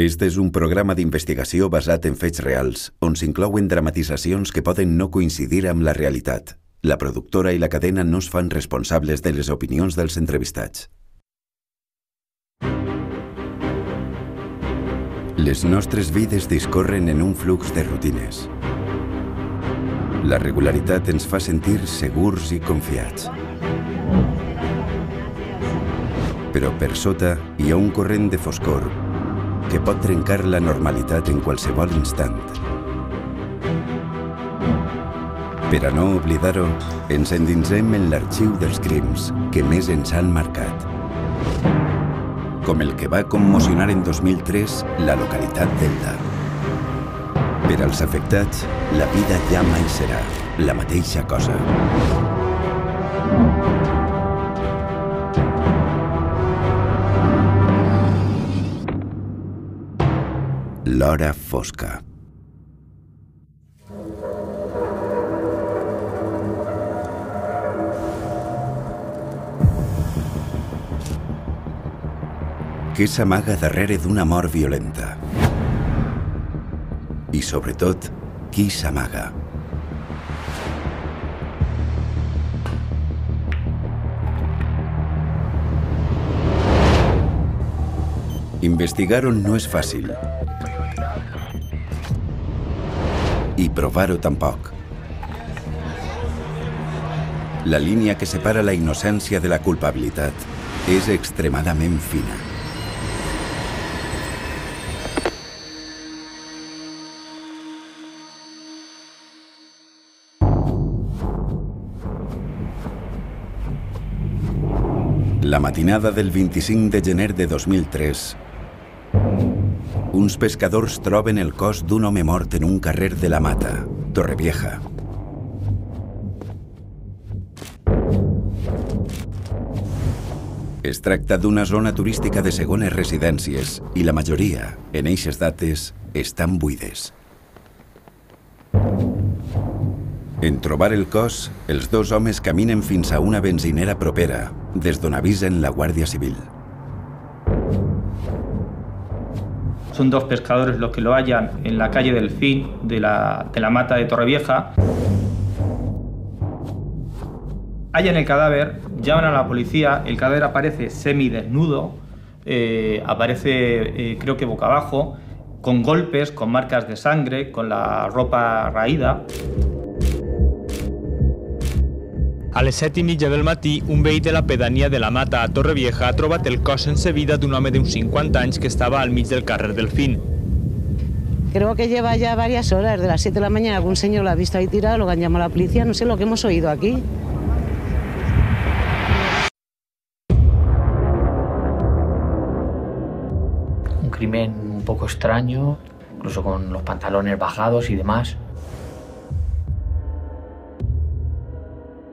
Este és un programa d'investigació basat en fets reals, on s'inclouen dramatitzacions que poden no coincidir amb la realitat. La productora i la cadena no es fan responsables de les opinions dels entrevistats. Les nostres vides discorren en un flux de rutines. La regularitat ens fa sentir segurs i confiats. Però per sota hi ha un corrent de foscor que pot trencar la normalitat en qualsevol instant. Per a no oblidar-ho, ens endinsem en l'arxiu dels crims que més ens han marcat. Com el que va commocionar en 2003 la localitat d'Elda. Per als afectats, la vida ja mai serà la mateixa cosa. L'hora fosca. Què s'amaga darrere d'una mort violenta? I sobretot, qui s'amaga? Investigar-ho no és fàcil. I provar-ho tampoc. La línia que separa la innocència de la culpabilitat és extremadament fina. La matinada del 25 de gener de 2003, uns pescadors troben el cos d'un home mort en un carrer de la Mata, Torrevieja. Es tracta d'una zona turística de segones residències i la majoria, en eixes dates, estan buides. En trobar el cos, els dos homes caminen fins a una benzinera propera, des d'on avisen la Guàrdia Civil. Son dos pescadores los que lo hallan en la calle del Fin de la, de la mata de Torrevieja. Hallan el cadáver, llaman a la policía, el cadáver aparece semidesnudo, eh, aparece eh, creo que boca abajo, con golpes, con marcas de sangre, con la ropa raída. A les set i mitja del matí, un veí de la pedania de la Mata a Torrevieja ha trobat el cos sense vida d'un home d'uns 50 anys que estava al mig del carrer del Fin. Creo que lleva ya varias horas, de las 7 de la mañana algún señor lo ha visto ahí tirado, lo han llamado a la policía, no sé lo que hemos oído aquí. Un crimen un poco extraño, incluso con los pantalones bajados y demás.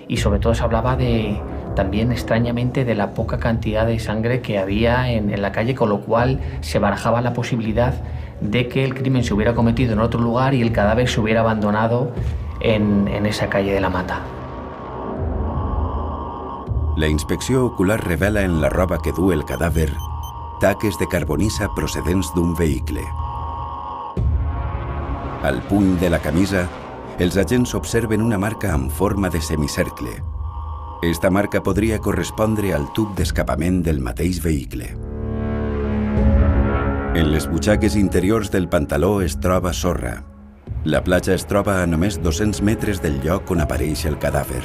Y sobre todo se hablaba de también extrañamente de la poca cantidad de sangre que había en, la calle, con lo cual se barajaba la posibilidad de que el crimen se hubiera cometido en otro lugar y el cadáver se hubiera abandonado en, en esa calle de la Mata. La inspecció ocular revela en la roba que du el cadàver taques de carbonissa procedents d'un vehicle. Al puny de la camisa, els agents observen una marca en forma de semicercle. Esta marca podria correspondre al tub d'escapament del mateix vehicle. En les butxaques interiors del pantaló es troba sorra. La platja es troba a només 200 metres del lloc on apareix el cadàver.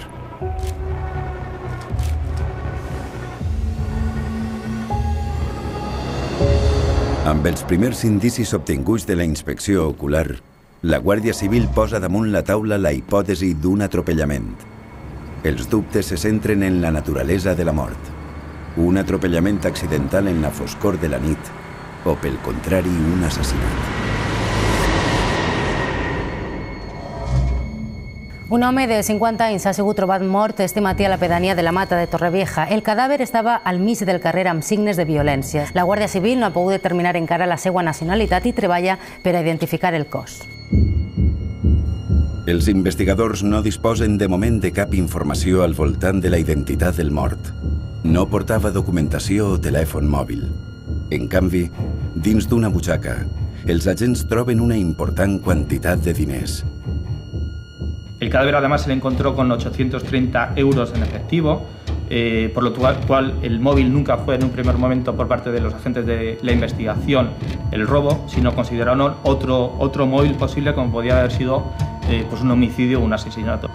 Amb els primers indicis obtinguts de la inspecció ocular, la Guàrdia Civil posa damunt la taula la hipòtesi d'un atropellament. Els dubtes se centren en la naturalesa de la mort. Un atropellament accidental en la foscor de la nit o, pel contrari, un assassinat. Un home de 50 anys ha sigut trobat mort este matí a la pedania de la Mata de Torrevieja. El cadàver estava al mig del carrer amb signes de violència. La Guàrdia Civil no ha pogut determinar encara la seva nacionalitat i treballa per a identificar el cos. Els investigadors no disposen de moment de cap informació al voltant de la identitat del mort. No portava documentació o telèfon mòbil. En canvi, Dins d'una butxaca, els agents troben una important quantitat de diners. El cadáver además se le encontró con 830 euros en efectivo, eh, por lo cual el móvil nunca fue en un primer momento por parte de los agentes de la investigación el robo, sino consideraron otro, otro móvil posible como podía haber sido eh, pues un homicidio o un asesinato.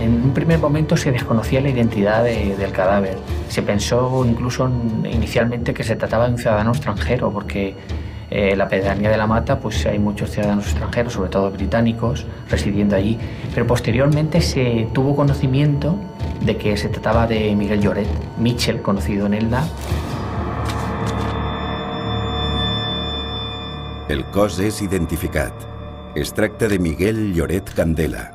En un primer momento se desconocía la identidad del cadáver. Se pensó incluso inicialmente que se trataba de un ciudadano extranjero, porque eh, la pedanía de la Mata, pues hay muchos ciudadanos extranjeros, sobre todo británicos, residiendo allí. Pero posteriormente se tuvo conocimiento de que se trataba de Miguel Lloret, Mitchell, conocido en Elda. El cos és identificat. Es tracta de Miguel Lloret Candela,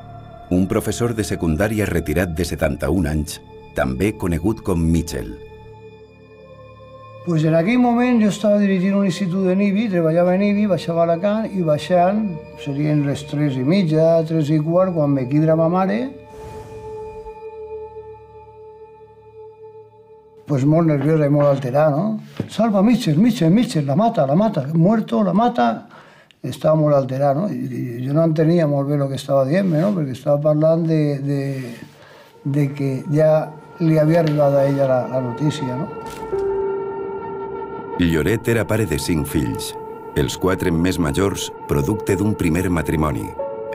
un professor de secundària retirat de 71 anys, també conegut com Mitchell. Pues en aquell moment jo estava dirigint un institut de Nibi, treballava a Nibi, baixava a Alacant i baixant, serien les 3 i mitja, 3 i quart, quan me quidra ma mare, pues molt nerviosa i molt alterada, no? Salva, Mitchell, Mitchell, Mitchell, la mata, la mata, muerto, la mata, estava molt alterat, no? I, jo no entenia molt bé el que estava dient-me, no? Perquè estava parlant de, de, de que ja li havia arribat a ella la, la notícia, no? Lloret era pare de cinc fills, els quatre més majors, producte d'un primer matrimoni.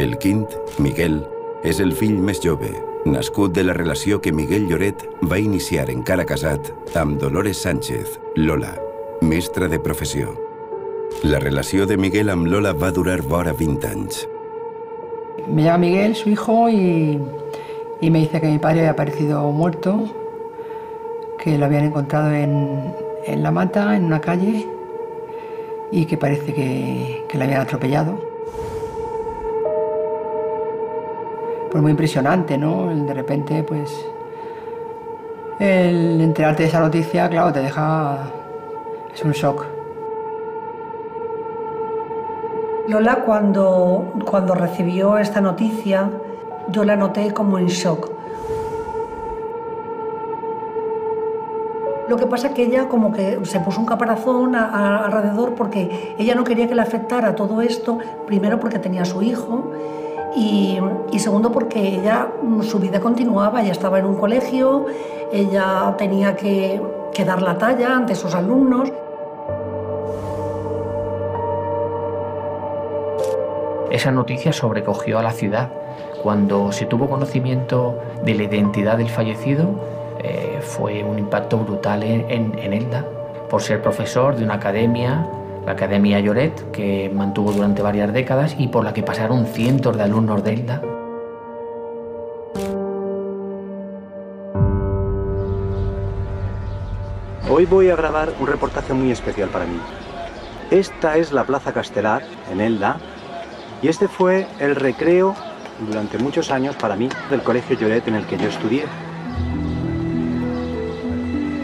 El quint, Miguel, és el fill més jove, nascut de la relació que Miguel Lloret va iniciar encara casat amb Dolores Sánchez, Lola, mestra de professió. La relación de Miguel amb Lola va durar vora 20 años. Me llama Miguel, su hijo, y, me dice que mi padre había aparecido muerto, que lo habían encontrado en, la mata, en una calle, y que parece que, le habían atropellado. Pues muy impresionante, ¿no? De repente, pues, el enterarte de esa noticia, claro, te deja... es un shock. Lola cuando, cuando recibió esta noticia, yo la noté como en shock. Lo que pasa es que ella como que se puso un caparazón alrededor porque ella no quería que le afectara todo esto, primero porque tenía a su hijo y, segundo porque ella, su vida continuaba, ella estaba en un colegio, ella tenía que, que dar la talla ante sus alumnos. Esa noticia sobrecogió a la ciudad. Cuando se tuvo conocimiento de la identidad del fallecido, eh, fue un impacto brutal en, Elda, por ser profesor de una academia, la Academia Lloret, que mantuvo durante varias décadas y por la que pasaron cientos de alumnos de Elda. Hoy voy a grabar un reportaje muy especial para mí. Esta es la Plaza Castelar, en Elda, y este fue el recreo durante muchos años para mí del Colegio Lloret en el que yo estudié.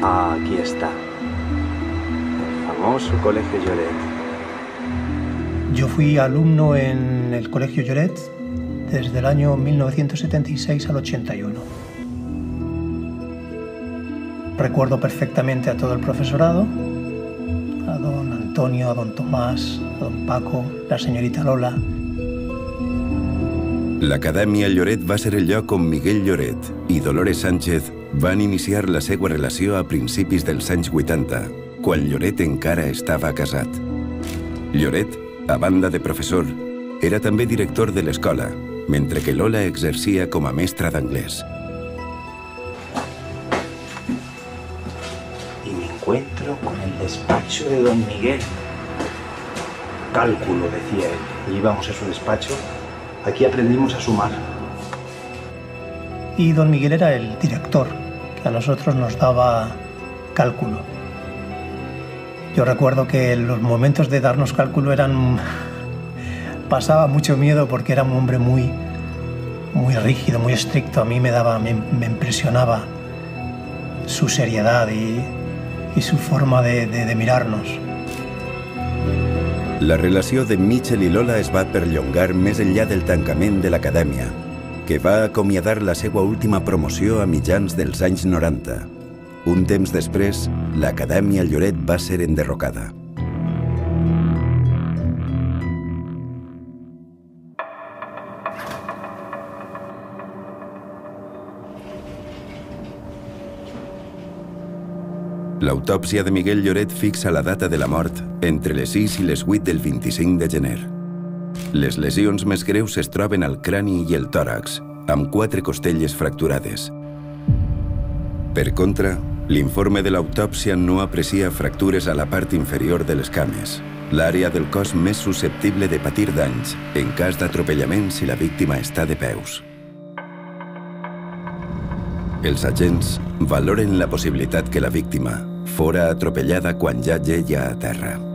Aquí está, el famoso Colegio Lloret. Yo fui alumno en el Colegio Lloret desde el año 1976 al 81. Recuerdo perfectamente a todo el profesorado, a don Antonio, a don Tomás, a don Paco, la señorita Lola, L'Acadèmia Lloret va ser el lloc on Miguel Lloret i Dolores Sánchez van iniciar la seva relació a principis dels anys 80, quan Lloret encara estava casat. Lloret, a banda de professor, era també director de l'escola, mentre que Lola exercia com a mestra d'anglès. Y me encuentro con el despacho de don Miguel. Cálculo, decía él. Y íbamos a su despacho Aquí aprendimos a sumar. Y don Miguel era el director, a nosotros nos daba cálculo. Yo recuerdo que los momentos de darnos cálculo eran... pasaba mucho miedo porque era un hombre muy, muy rígido, muy estricto. A mí me daba, me, impresionaba su seriedad y, su forma de, de mirarnos. La relació de Mitchell i Lola es va perllongar més enllà del tancament de l'acadèmia, que va acomiadar la seva última promoció a mitjans dels anys 90. un temps després, l'Acadèmia Lloret va ser enderrocada. L'autòpsia de Miguel Lloret fixa la data de la mort entre les 6 i les 8 del 25 de gener. Les lesions més greus es troben al crani i el tòrax, amb quatre costelles fracturades. Per contra, l'informe de l'autòpsia no aprecia fractures a la part inferior de les cames, l'àrea del cos més susceptible de patir danys en cas d'atropellament si la víctima està de peus. Els agents valoren la possibilitat que la víctima fora atropellada quan ja geia a terra.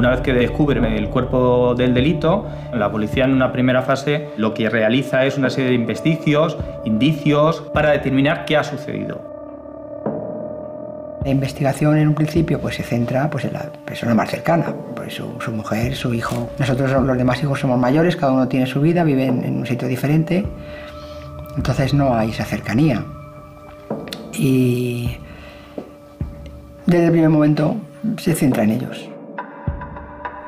Una vez que descubren el cuerpo del delito, la policía en una primera fase lo que realiza es una serie de investigios, indicios, para determinar qué ha sucedido. La investigación en un principio pues, se centra pues, en la persona más cercana, pues, su, mujer, su hijo. Nosotros los demás hijos somos mayores, cada uno tiene su vida, viven en un sitio diferente, entonces no hay esa cercanía. Y desde el primer momento se centra en ellos.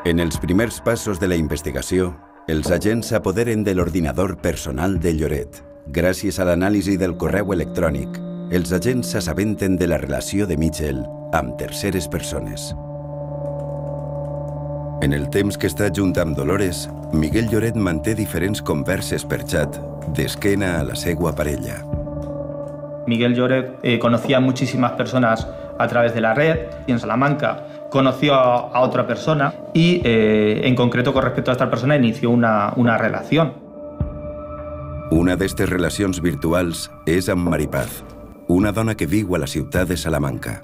En els primers passos de la investigació, els agents s'apoderen de l'ordinador personal de Lloret, gràcies a l'anàlisi del correu electrònic els agents s'assabenten de la relació de Mitchell amb terceres persones. En el temps que està junt amb Dolores, Miguel Lloret manté diferents converses per xat d'esquena a la segua parella. Miguel Lloret eh, conocía muchísimas personas a través de la red y en Salamanca conoció a, otra persona y eh, en concreto con respecto a esta persona inició una, una relación. Una d'aquestes relacions virtuals és amb Maripaz, una dona que viu a la ciutat de Salamanca.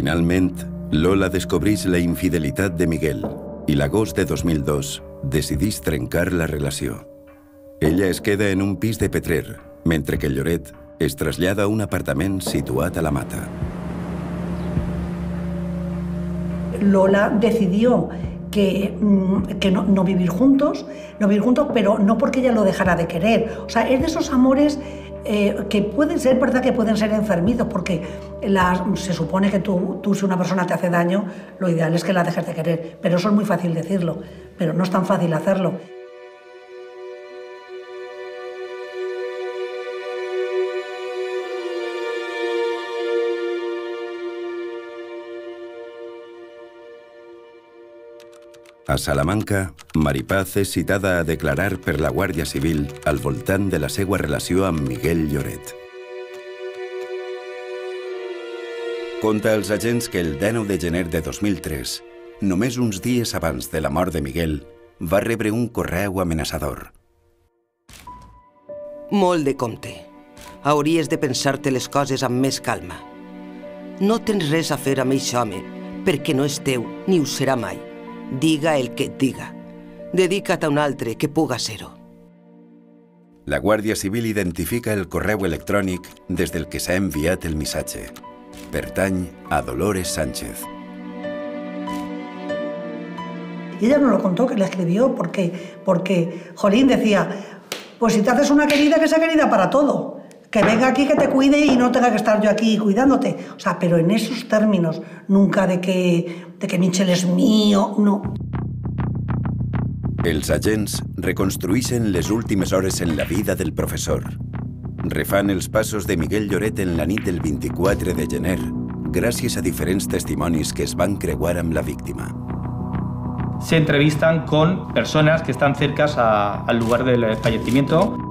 Finalment, Lola descobreix la infidelitat de Miguel i l'agost de 2002 decidís trencar la relació. Ella es queda en un pis de Petrer, mentre que Lloret es trasllada a un apartament situat a la Mata. Lola decidió que, mm, que no, no, vivir juntos, no vivir juntos, pero no porque ella lo dejara de querer. O sea, es de esos amores eh, que pueden ser, verdad que pueden ser enfermizos, porque la, se supone que tú, tú, si una persona te hace daño, lo ideal es que la dejes de querer, pero eso es muy fácil decirlo, pero no es tan fácil hacerlo. A Salamanca, Maripaz és citada a declarar per la Guàrdia Civil al voltant de la seva relació amb Miguel Lloret. Conta als agents que el 19 de gener de 2003, només uns dies abans de la mort de Miguel, va rebre un correu amenaçador. Molt de compte. Hauries de pensar-te les coses amb més calma. No tens res a fer amb això home, perquè no és teu ni ho serà mai. Diga el que diga. Dedica't a un altre que puga ser-ho. La Guàrdia Civil identifica el correu electrònic des del que s'ha enviat el missatge. Pertany a Dolores Sánchez. Y ella nos lo contó, que le escribió, porque, porque Jolín decía, pues si te haces una querida, que sea querida para todo. Que venga aquí, que te cuide y no tenga que estar yo aquí cuidándote. O sea, pero en esos términos, nunca de que, de que Michel és mío, no. Els agents reconstruïxen les últimes hores en la vida del professor. Refan els passos de Miguel Lloret en la nit del 24 de gener, gràcies a diferents testimonis que es van creuar amb la víctima. Se entrevistan con personas que están cercas a, al lugar del fallecimiento.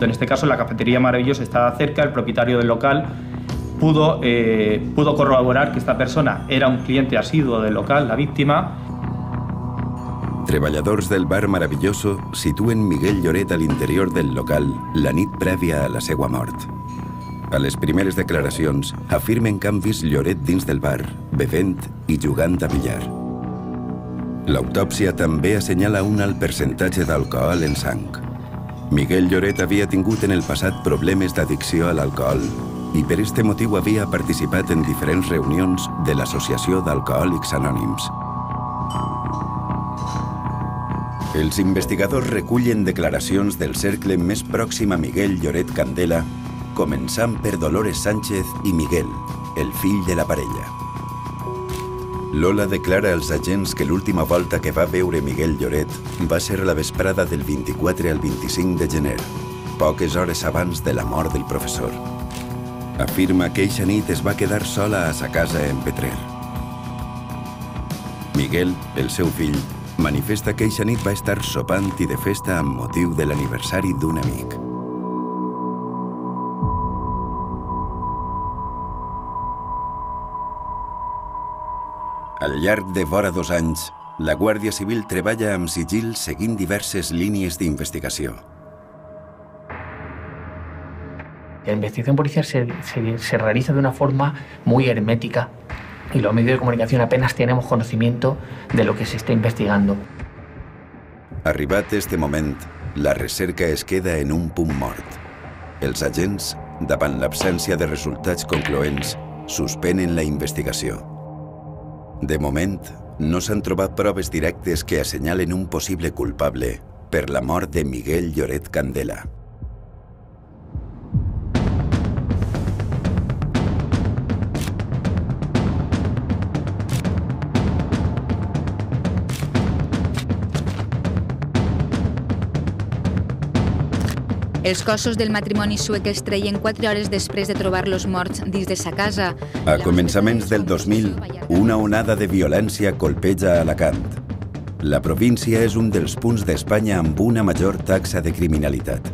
En este caso, la cafetería Maravillosa estaba cerca, el propietario del local pudo, eh, pudo corroborar que esta persona era un cliente asiduo del local, la víctima. Treballadors del bar Maravilloso situen Miguel Lloret a l'interior del local la nit prèvia a la seva mort. A les primeres declaracions afirmen que han vist Lloret dins del bar, bevent i jugant a billar. L'autòpsia també assenyala un alt percentatge d'alcohol en sang. Miguel Lloret havia tingut en el passat problemes d'addicció a l'alcohol i per este motiu havia participat en diferents reunions de l'Associació d'Alcohòlics Anònims. Els investigadors recullen declaracions del cercle més pròxim a Miguel Lloret Candela, començant per Dolores Sánchez i Miguel, el fill de la parella. Lola declara als agents que l'última volta que va veure Miguel Lloret va ser la vesprada del 24 al 25 de gener, poques hores abans de la mort del professor. Afirma que eixa nit es va quedar sola a sa casa en Petrer. Miguel, el seu fill, manifesta que eixa nit va estar sopant i de festa amb motiu de l'aniversari d'un amic. Al llarg de vora dos anys, la Guàrdia Civil treballa amb sigil seguint diverses línies d'investigació. La investigación policial se, se, se realiza de una forma muy hermética y los medios de comunicación apenas tenemos conocimiento de lo que se está investigando. Arribat este moment, la recerca es queda en un punt mort. Els agents, davant l'absència de resultats concloents, suspenen la investigació. De moment, no s'han trobat proves directes que assenyalen un possible culpable per la mort de Miguel Lloret Candela. Els cossos del matrimoni suec els treien 4 hores després de trobar-los morts dins de sa casa. A començaments del 2000, una onada de violència colpeja Alacant. La província és un dels punts d'Espanya amb una major taxa de criminalitat.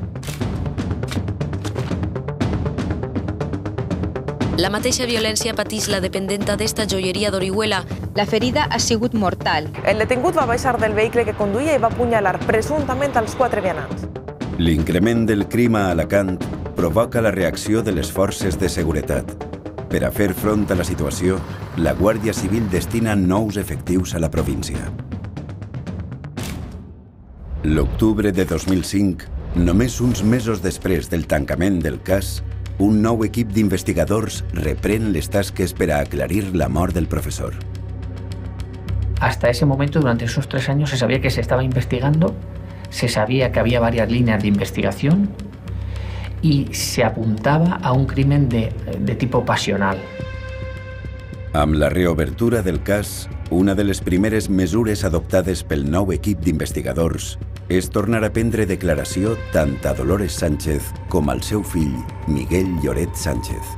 La mateixa violència pateix la dependenta d'esta joieria d'Orihuela. La ferida ha sigut mortal. El detingut va baixar del vehicle que conduïa i va apunyalar presumptament als quatre vianants. L'increment del crim a Alacant provoca la reacció de les forces de seguretat. Per a fer front a la situació, la Guàrdia Civil destina nous efectius a la província. L'octubre de 2005, només uns mesos després del tancament del cas, un nou equip d'investigadors reprèn les tasques per a aclarir la mort del professor. Hasta ese momento, durante esos tres años, se sabía que se estaba investigando se sabía que había varias líneas de investigación y se apuntaba a un crimen de, de tipo pasional. Amb la reobertura del cas, una de les primeres mesures adoptades pel nou equip d'investigadors és tornar a prendre declaració tant a Dolores Sánchez com al seu fill, Miguel Lloret Sánchez.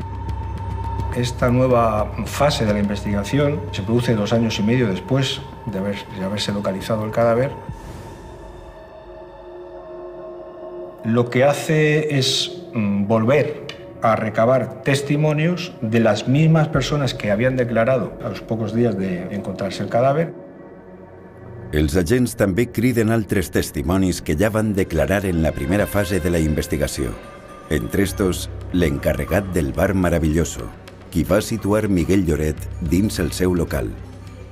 Esta nueva fase de la investigación se produce dos años y medio después de, haber, de haberse localizado el cadáver lo que hace es mm, volver a recabar testimonios de las mismas personas que habían declarado a los pocos días de encontrarse el cadáver. Els agents també criden altres testimonis que ja van declarar en la primera fase de la investigació. Entre estos, l'encarregat del bar Maravilloso, qui va situar Miguel Lloret dins el seu local.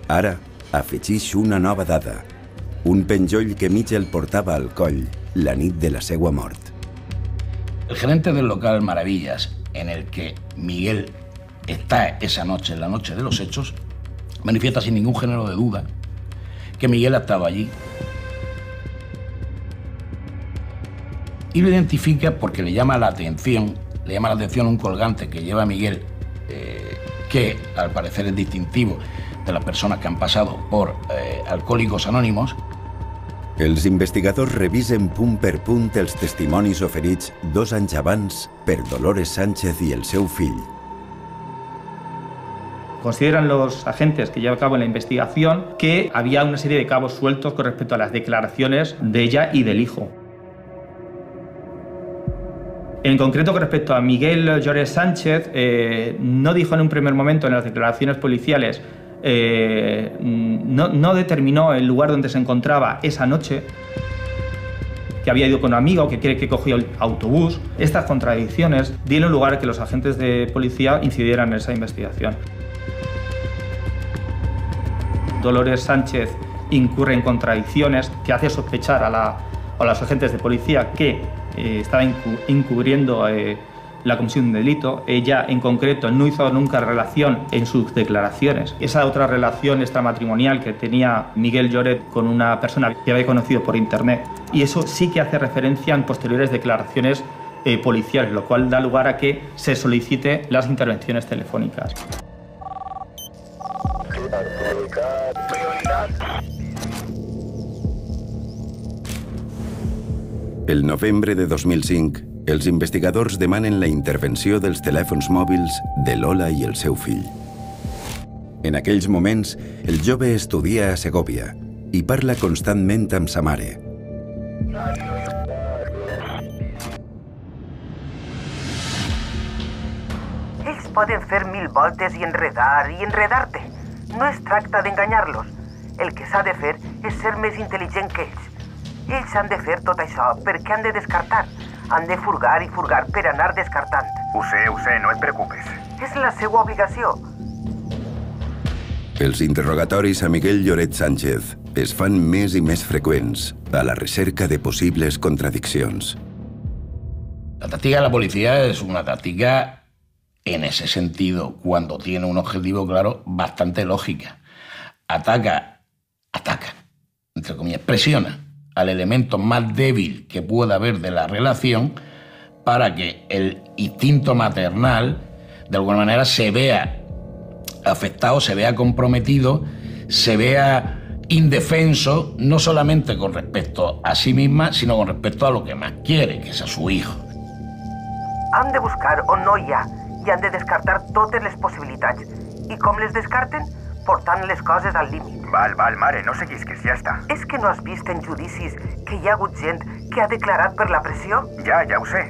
Ara afegeix una nova dada, un penjoll que mig el portava al coll la nit de la segua mort. El gerente del local Maravillas, en el que Miguel está esa noche, en la noche de los hechos, manifiesta sin ningún género de duda que Miguel ha estado allí. Y lo identifica porque le llama la atención, le llama la atención un colgante que lleva Miguel, eh, que al parecer es distintivo de las personas que han pasado por eh, alcohólicos anónimos, Els investigadors revisen punt per punt els testimonis oferits dos anys per Dolores Sánchez y el seu fill. Consideran los agentes que llevan a cabo la investigación que había una serie de cabos sueltos con respecto a las declaraciones de ella y del hijo. En concreto, con respecto a Miguel Llores Sánchez, eh, no dijo en un primer momento en las declaraciones policiales eh, no, determinó el lugar donde se encontraba esa noche, que había ido con un amigo, que quiere que cogió el autobús. Estas contradicciones dieron lugar a que los agentes de policía incidieran en esa investigación. Dolores Sánchez incurre en contradicciones que hace sospechar a, la, los agentes de policía que eh, estaba encubriendo eh, la comisión de delito. Ella, en concreto, no hizo nunca relación en sus declaraciones. Esa otra relación extramatrimonial que tenía Miguel Lloret con una persona que había conocido por internet. Y eso sí que hace referencia en posteriores declaraciones eh, policiales, lo cual da lugar a que se solicite las intervenciones telefónicas. El novembre de 2005, els investigadors demanen la intervenció dels telèfons mòbils de Lola i el seu fill. En aquells moments, el jove estudia a Segovia i parla constantment amb sa mare. Ells poden fer mil voltes i enredar i enredar-te. No es tracta d'enganyar-los. El que s'ha de fer és ser més intel·ligent que ells. Ells han de fer tot això perquè han de descartar. Han de furgar i furgar per anar descartant. Ho sé, ho sé, no et preocupes. És la seva obligació. Els interrogatoris a Miguel Lloret Sánchez es fan més i més freqüents a la recerca de possibles contradiccions. La táctica de la policía es una táctica, en ese sentido, cuando tiene un objetivo claro, bastante lógica. Ataca, ataca, entre comillas, presiona al elemento más débil que pueda haber de la relación para que el instinto maternal de alguna manera se vea afectado, se vea comprometido, se vea indefenso, no solamente con respecto a sí misma, sino con respecto a lo que más quiere, que es a su hijo. Han de buscar on no ha i han de descartar totes les possibilitats. I com les descarten? Portant les coses al límit. Val, val, mare, no seguisques, ja està. És que no has vist en judicis que hi ha hagut gent que ha declarat per la pressió? Ja, ja ho sé.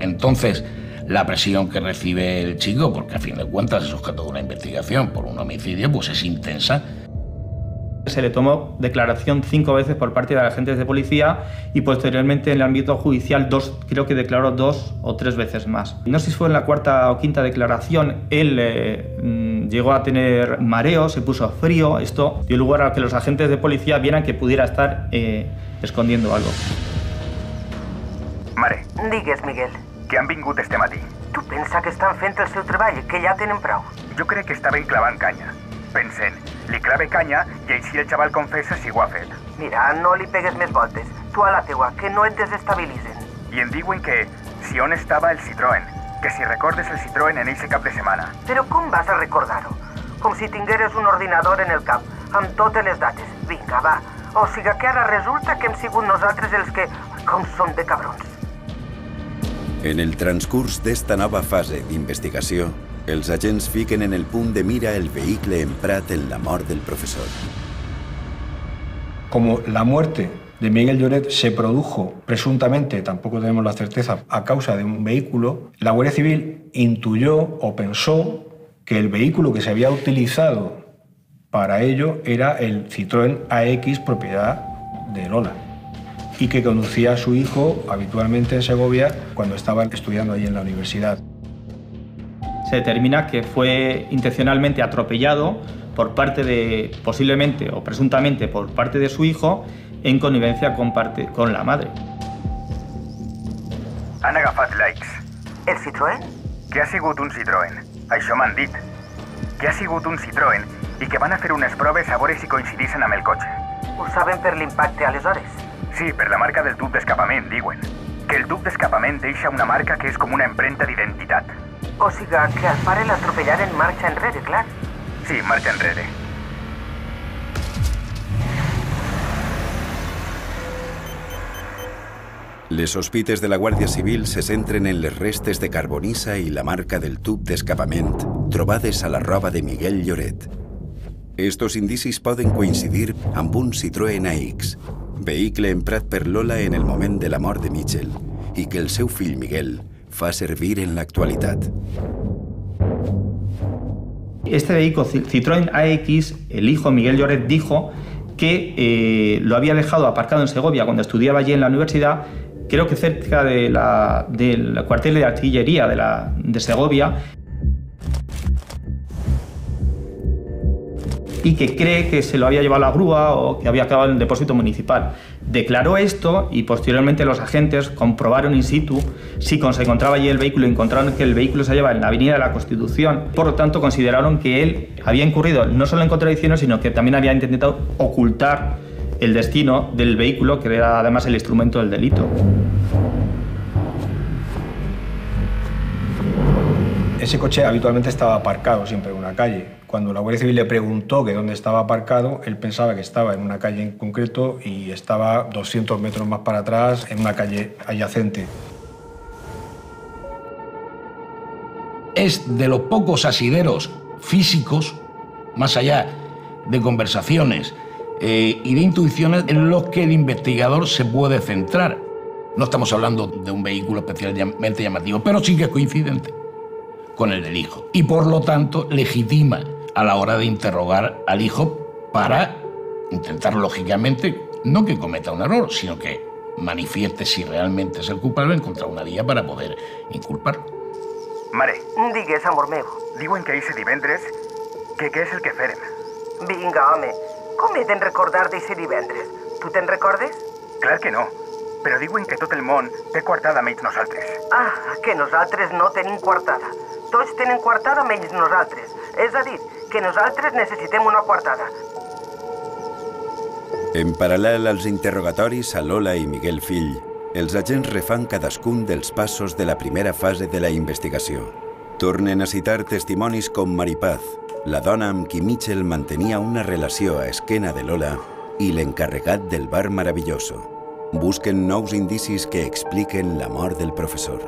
Entonces, la presión que recibe el chico, porque a fin de cuentas es objeto de una investigación por un homicidio, pues es intensa. Se le tomó declaración cinco veces por parte de agentes de policía y posteriormente en el ámbito judicial dos, creo que declaró dos o tres veces más. No sé si fue en la cuarta o quinta declaración, él eh, mm, llegó a tener mareo, se puso frío, esto dio lugar a que los agentes de policía vieran que pudiera estar eh, escondiendo algo. Mare, Digues, Miguel. que han vingut este matí. Tu pensa que estan fent el seu treball, que ja tenen prou? Jo crec que estaven clavant canya. Pensent, li clave canya i així el xaval confessa si ho ha fet. Mira, no li pegues més voltes. Tu a la teua, que no et desestabilitzen. I em diuen que si on estava el Citroën, que si recordes el Citroën en eixe cap de setmana. Però com vas a recordar-ho? Com si tingueres un ordinador en el cap, amb totes les dates. Vinga, va. O sigui que ara resulta que hem sigut nosaltres els que... Com som de cabrons. En el transcurs d'esta nova fase d'investigació, els agents fiquen en el punt de mira el vehicle emprat en la mort del profesor. Como la muerte de Miguel Lloret se produjo presuntamente, tampoco tenemos la certeza, a causa de un vehículo, la Guardia Civil intuyó o pensó que el vehículo que se había utilizado para ello era el Citroën AX propiedad de Lola y que conducía a su hijo habitualmente en Segovia cuando estaba estudiando allí en la universidad. Se determina que fue intencionalmente atropellado por parte de, posiblemente o presuntamente por parte de su hijo, en connivencia con, parte, con la madre. Han agafat likes. El Citroën? Que ha sigut un Citroën. Això m'han dit. Que ha sigut un Citroën i que van a fer unes proves a veure si coincidissin amb el cotxe. Ho saben per l'impacte aleshores? Sí, per la marca del tub d'escapament, diuen. Que el tub d'escapament deixa una marca que és com una empremta d'identitat. O sigui que el pare l'atropellaren marxa enrere, clar. Sí, marxa enrere. Les sospites de la Guàrdia Civil se centren en les restes de carbonissa i la marca del tub d'escapament trobades a la roba de Miguel Lloret. Estos indicis poden coincidir amb un Citroën AX, vehicle emprat per Lola en el moment de la mort de Mitchell i que el seu fill Miguel fa servir en l'actualitat. Este vehículo Citroën AX, el hijo Miguel Lloret dijo que eh, lo había dejado aparcado en Segovia cuando estudiaba allí en la universidad, creo que cerca del cuartel de artillería de, de Segovia, y que cree que se lo había llevado a la grúa o que había acabado en el depósito municipal. Declaró esto y posteriormente los agentes comprobaron in situ si se encontraba allí el vehículo encontraron que el vehículo se llevaba en la Avenida de la Constitución. Por lo tanto, consideraron que él había incurrido no solo en contradicciones, sino que también había intentado ocultar el destino del vehículo, que era además el instrumento del delito. Ese coche habitualmente estaba aparcado siempre en una calle. Cuando la Guardia Civil le preguntó que dónde estaba aparcado, él pensaba que estaba en una calle en concreto y estaba 200 metros más para atrás en una calle adyacente. Es de los pocos asideros físicos, más allá de conversaciones eh, y de intuiciones, en los que el investigador se puede centrar. No estamos hablando de un vehículo especialmente llamativo, pero sí que es coincidente con el del hijo. Y por lo tanto legitima a la hora de interrogar al hijo para intentar, lógicamente, no que cometa un error, sino que manifieste si realmente es el culpable, encontrar una vía para poder inculpar. Mare. Digues, amor meu. Diuen que ese divendres que què és el que feren. Vinga, home, com he d'en recordar d'eixe divendres? Tu te'n recordes? Clar que no, però diuen que tot el món té coartada menys nosaltres. Ah, que nosaltres no tenim coartada. Tots tenen coartada menys nosaltres. És a dir, que nosaltres necessitem una coartada. En paral·lel als interrogatoris a Lola i Miguel Fill, els agents refan cadascun dels passos de la primera fase de la investigació. Tornen a citar testimonis com Maripaz, la dona amb qui Mitchell mantenia una relació a esquena de Lola i l'encarregat del bar Maravilloso. Busquen nous indicis que expliquen la mort del profesor.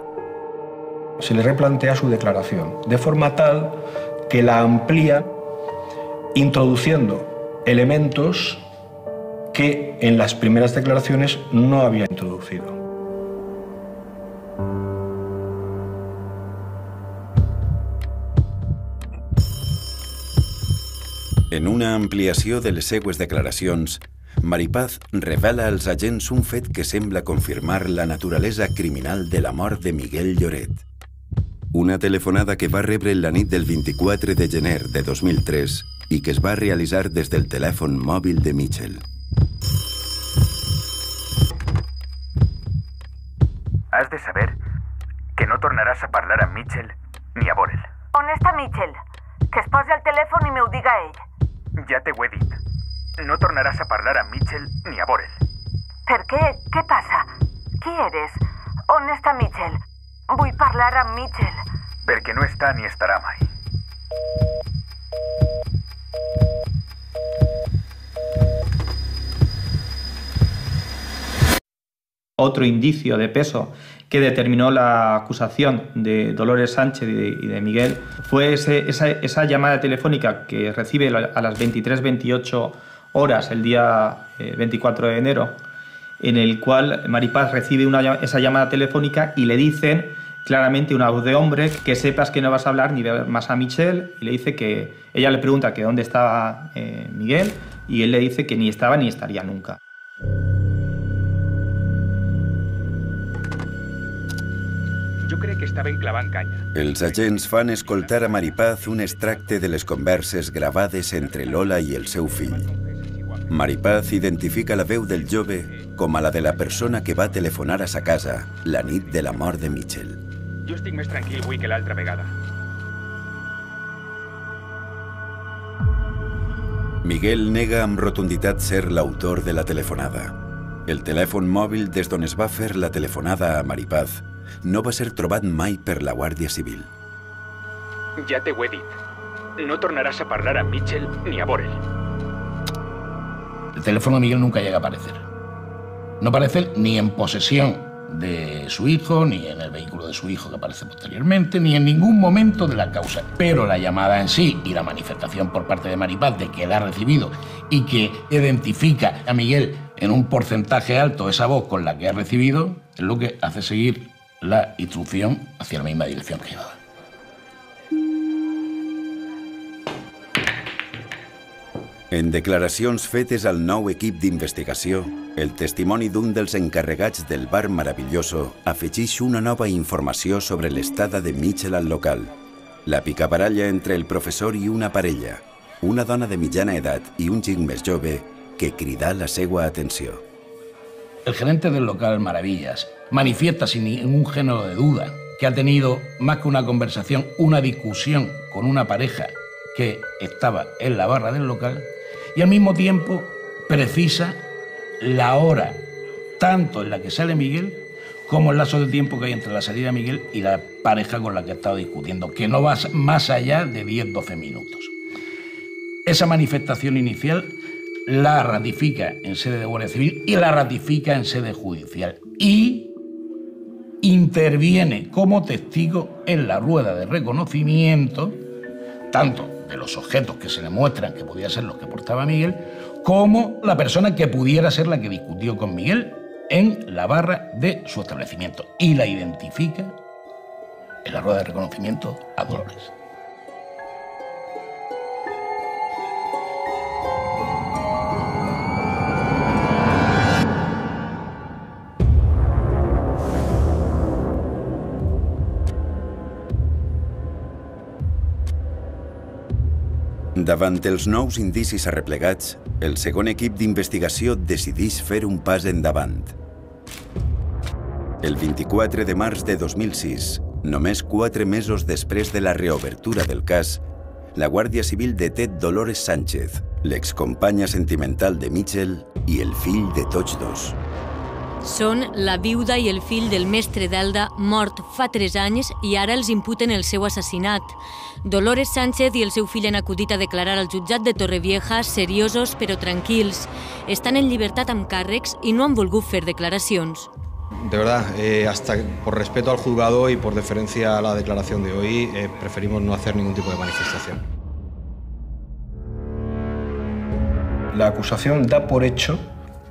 Se le replantea su declaración, de forma tal que la amplía introduciendo elementos que en las primeras declaraciones no había introducido. En una ampliació de les seues declaracions, Maripaz revela als agents un fet que sembla confirmar la naturalesa criminal de la mort de Miguel Lloret. Una telefonada que va rebre la nit del 24 de gener de 2003 i que es va realitzar des del telèfon mòbil de Mitchell. Has de saber que no tornaràs a parlar amb Mitchell ni a veure'l. On està Mitchell? Que es posi al telèfon i me ho diga ell. Ja te ho he dit. No tornaràs a parlar amb Mitchell ni a veure'l. Per què? Què passa? Qui eres? On està Mitchell? Vull parlar amb Mitchell. Perquè no està ni estarà mai. Otro indicio de peso que determinó la acusación de Dolores Sánchez y de, Miguel fue ese, esa, esa, llamada telefónica que recibe a las 23.28 horas el día eh, 24 de enero, en el cual Maripaz recibe una, esa llamada telefónica y le dicen claramente una voz de hombre que sepas que no vas a hablar ni ver más a Michelle y le dice que ella le pregunta que dónde estaba eh, Miguel y él le dice que ni estaba ni estaría nunca. Crec que estaven clavant canya. Els agents fan escoltar a Maripaz un extracte de les converses gravades entre Lola i el seu fill. Maripaz identifica la veu del jove com a la de la persona que va telefonar a sa casa la nit de la mort de Mitchell. Jo estic més tranquil avui que l'altra vegada. Miguel nega amb rotunditat ser l'autor de la telefonada. El telèfon mòbil des d'on es va fer la telefonada a Maripaz no va ser trobat mai per la Guàrdia Civil. Ja te ho he dit. No tornaràs a parlar amb Mitchell ni a veure'l. El teléfono de Miguel nunca llega a aparecer. No aparece ni en posesión de su hijo, ni en el vehículo de su hijo que aparece posteriormente, ni en ningún momento de la causa. Pero la llamada en sí y la manifestación por parte de Maripaz de que la ha recibido y que identifica a Miguel en un porcentaje alto esa voz con la que ha recibido, es lo que hace seguir la instrucción hacia la misma dirección que llevaba. En declaracions fetes al nou equip d'investigació, el testimoni d'un dels encarregats del bar Maravilloso afegeix una nova informació sobre l'estada de Mitchell al local. La picabaralla entre el professor i una parella, una dona de mitjana edat i un xic més jove que cridà la seva atenció. El gerente del local Maravillas manifiesta sin ningún género de duda que ha tenido más que una conversación, una discusión con una pareja que estaba en la barra del local y al mismo tiempo precisa la hora, tanto en la que sale Miguel como el lazo de tiempo que hay entre la salida de Miguel y la pareja con la que ha estado discutiendo, que no va más allá de 10-12 minutos. Esa manifestación inicial la ratifica en sede de Guardia Civil y la ratifica en sede judicial. Y interviene como testigo en la rueda de reconocimiento, tanto de los objetos que se le muestran que podía ser los que portaba Miguel, como la persona que pudiera ser la que discutió con Miguel en la barra de su establecimiento. Y la identifica en la rueda de reconocimiento a Dolores. Davant els nous indicis arreplegats, el segon equip d'investigació decideix fer un pas endavant. El 24 de març de 2006, només quatre mesos després de la reobertura del cas, la Guàrdia Civil deté Dolores Sánchez, l'excompanya sentimental de Mitchell i el fill de tots dos. Són la viuda i el fill del mestre d'Elda, mort fa 3 anys i ara els imputen el seu assassinat. Dolores Sánchez i el seu fill han acudit a declarar al jutjat de Torrevieja seriosos però tranquils. Estan en llibertat amb càrrecs i no han volgut fer declaracions. De verdad, eh, hasta por respeto al juzgado y por deferencia a la declaración de hoy, eh, preferimos no hacer ningún tipo de manifestación. La acusación da por hecho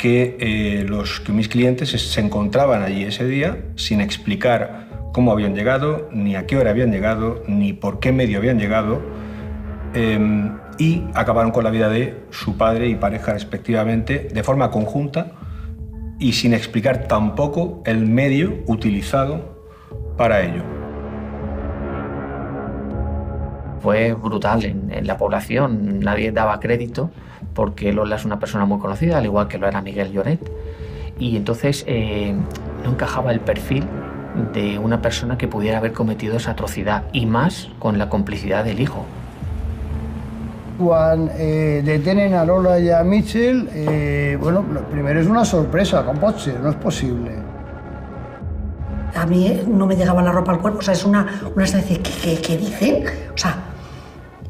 que, eh, los, que mis clientes se encontraban allí ese día sin explicar cómo habían llegado, ni a qué hora habían llegado, ni por qué medio habían llegado, eh, y acabaron con la vida de su padre y pareja respectivamente de forma conjunta y sin explicar tampoco el medio utilizado para ello. Fue brutal en la población, nadie daba crédito porque Lola es una persona muy conocida, al igual que lo era Miguel Lloret, y entonces eh, no encajaba el perfil de una persona que pudiera haber cometido esa atrocidad, y más con la complicidad del hijo. Quan eh, detenen a Lola i a Mitchell, eh, bueno, primero es una sorpresa, ser? No és possible. A mí no me llegaba la ropa al cuerpo, o sea, es una, una sensación, ¿qué, qué, qué dicen? O sea,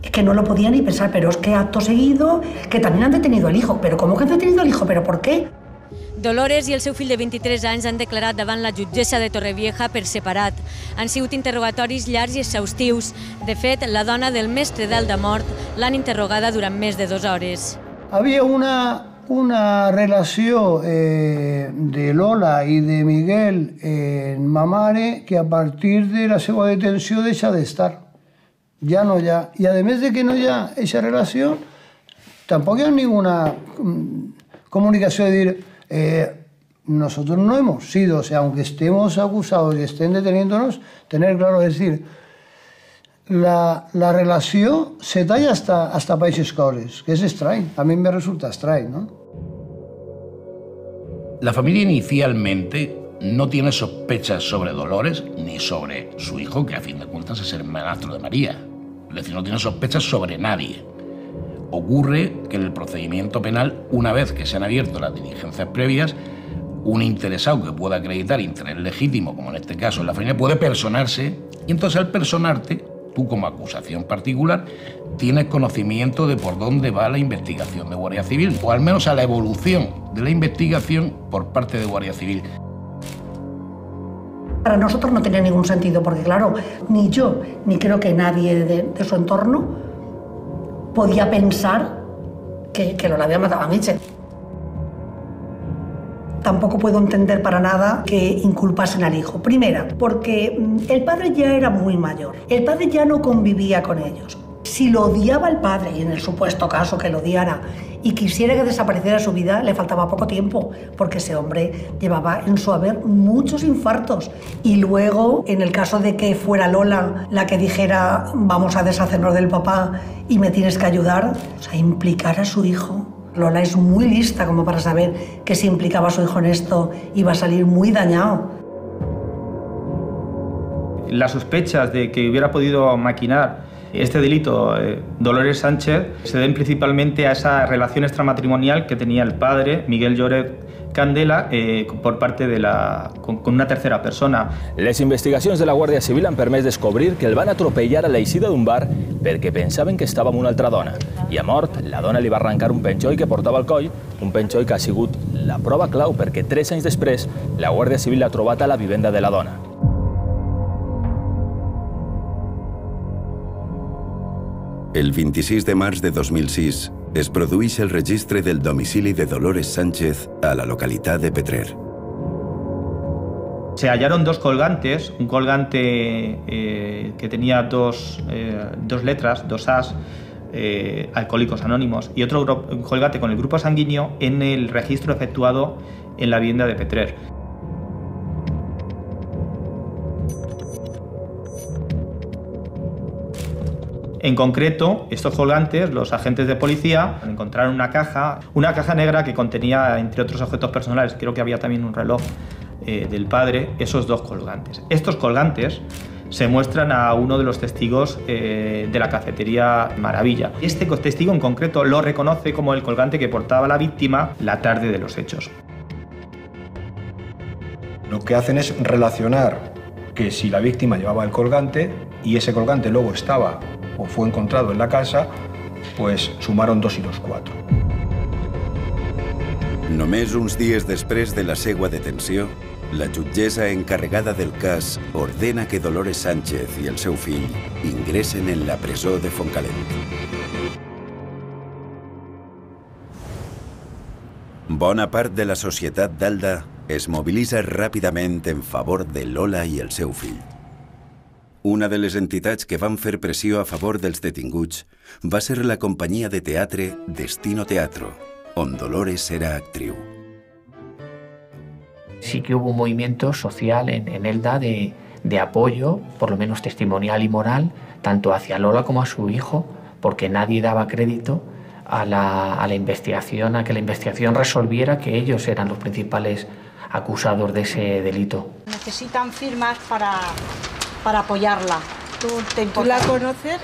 es que no lo podía ni pensar, pero es que acto seguido, que también han detenido al hijo. ¿Pero cómo que han detenido al hijo? ¿Pero por qué? Dolores i el seu fill de 23 anys han declarat davant la jutgessa de Torrevieja per separat. Han sigut interrogatoris llargs i exhaustius. De fet, la dona del mestre d'Elda mort l'han interrogada durant més de dues hores. Havia una, una relació eh, de Lola i de Miguel en ma mare que a partir de la seva detenció deixa d'estar. Ja no hi ha. I a més de que no hi ha aquesta relació, tampoc hi ha ninguna mm, comunicació de dir eh, nosotros no hemos sido, o sea, aunque estemos acusados y estén deteniéndonos, tener claro, es decir, la, la relació se talla hasta, hasta países coses, que és estrany, a mi me resulta estrany, ¿no? La familia inicialmente no tiene sospechas sobre Dolores ni sobre su hijo, que a fin de cuentas es el hermanastro de María. Es decir, no tiene sospechas sobre nadie. Ocurre que en el procedimiento penal, una vez que se han abierto las diligencias previas, un interesado que pueda acreditar interés legítimo, como en este caso en la familia, puede personarse y entonces al personarte, tú como acusación particular, tienes conocimiento de por dónde va la investigación de Guardia Civil, o al menos a la evolución de la investigación por parte de Guardia Civil. Para nosotros no tenía ningún sentido, porque claro, ni yo, ni creo que nadie de, su entorno podía pensar que, que lo había matado a Mitchell. Tampoco puedo entender para nada que inculpasen al hijo. Primera, porque mm, el padre ya era muy mayor. El padre ya no convivía con ellos. Si lo odiaba el padre, y en el supuesto caso que lo odiara, y quisiera que desapareciera su vida, le faltaba poco tiempo, porque ese hombre llevaba en su haber muchos infartos. Y luego, en el caso de que fuera Lola la que dijera, vamos a deshacernos del papá y me tienes que ayudar, o sea, implicar a su hijo. Lola es muy lista como para saber que si implicaba a su hijo en esto iba a salir muy dañado. Las sospechas de que hubiera podido maquinar este delito, eh, Dolores Sánchez, se deben principalmente a esa relación extramatrimonial que tenía el padre, Miguel Lloret Candela, eh, por parte de la, con, con, una tercera persona. Les investigacions de la Guàrdia Civil han permès descobrir que el van atropellar a l'eixida d'un bar perquè pensaven que estava amb una altra dona. I a mort, la dona li va arrencar un penjoll que portava al coll, un penjoll que ha sigut la prova clau perquè tres anys després la Guàrdia Civil l'ha trobat a la vivenda de la dona. El 26 de març de 2006 es el registre del domicili de Dolores Sánchez a la localitat de Petrer. Se hallaron dos colgantes, un colgante eh, que tenía dos, eh, dos, letras, dos As, eh, alcohólicos anónimos, y otro colgante con el grupo sanguíneo en el registro efectuado en la vivienda de Petrer. En concreto, estos colgantes, los agentes de policía encontraron una caja, una caja negra que contenía, entre otros objetos personales, creo que había también un reloj eh, del padre, esos dos colgantes. Estos colgantes se muestran a uno de los testigos eh, de la cafetería Maravilla. Este testigo en concreto lo reconoce como el colgante que portaba la víctima la tarde de los hechos. Lo que hacen es relacionar que si la víctima llevaba el colgante y ese colgante luego estaba o fue encontrado en la casa, pues sumaron dos y dos cuatro. Només uns dies després de la seva detenció, la jutgessa encarregada del cas ordena que Dolores Sánchez i el seu fill ingressen en la presó de Fontcalent. Bona part de la societat d'Alda es mobilitza ràpidament en favor de Lola i el seu fill. Una de les entitats que van fer pressió a favor dels detinguts va ser la companyia de teatre Destino Teatro, on Dolores era actriu. Sí que hubo un movimiento social en, en Elda de, de apoyo, por lo menos testimonial y moral, tanto hacia Lola como a su hijo, porque nadie daba crédito a la, a la investigación, a que la investigación resolviera que ellos eran los principales acusados de ese delito. Necesitan firmas para para apoyarla. ¿Tú, te ¿Tú la conoces?